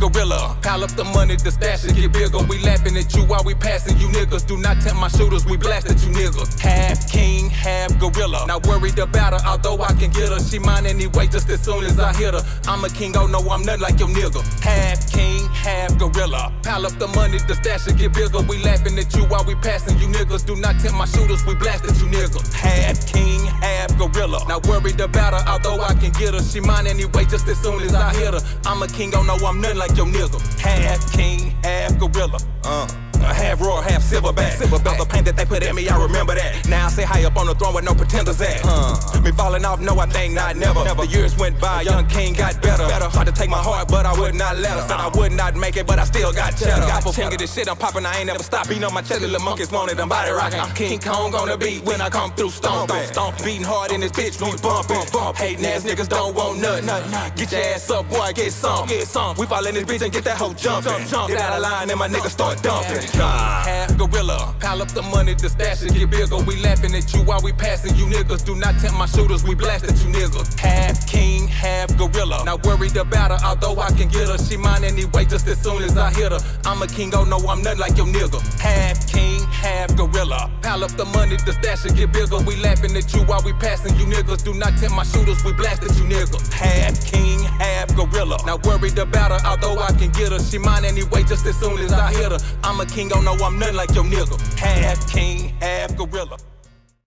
gorilla. Pile up the money, the stash and get bigger. We laughing at you while we passing you niggas. Do not tempt my shooters, we blast at you niggas. Half king, half gorilla. Not worried about her, although I can get her. She mine anyway, just as soon as I hit her. I'm a king, oh no, I'm nothing like your nigga. Half king, half gorilla. Pile up the money, the stash and get bigger. We laughing at you while we passing you niggas. Do not tempt my shooters, we blast at you niggas. Half king, half gorilla. Not worried about her, although I can get her. She mine anyway, just as soon as I hit her. I'm a king, oh no, I'm nothing like your nigga. Half king, half gorilla. Uh. Half royal, half silverback. silverback. All the pain that they put at me, I remember that. Now I sit high up on the throne with no pretenders at. Uh, me falling off, no, I think not, never. never. The years went by, young king got better. better. Hard to take my heart, but I would not let her. Said I would not make it, but I still got cheddar. Got for this shit, I'm popping, I ain't never stop. Beating on my chest, little monkeys wanted, I'm body rocking. I'm King Kong on the beat when I come through stomp. Stomp, beating hard in this bitch, we bumping. Bump. Hating ass niggas don't want nothing. Get your ass up, boy, get some. Get some. We fall in this bitch and get that hoe jumping. Jump, jump. Get out of line and my niggas start dumping. Half gorilla. Pile up the money, the stash and get bigger. We laughing at you while we passing you niggas. Do not tempt my shooters, we blast at you niggas. Half king, half gorilla. Not worried about her, although I can get her. She mine anyway, just as soon as I hit her. I'm a king, oh no, I'm nothing like your nigga. Half king, half gorilla. Pile up the money, the stash and get bigger. We laughing at you while we passing you niggas. Do not tempt my shooters, we blast at you niggas. Half king, half gorilla. Not worried about her, although I can get her. She mine anyway, just as soon as I hit her. I'm a king, oh no, I'm nothing like your nigga. Half king, half gorilla.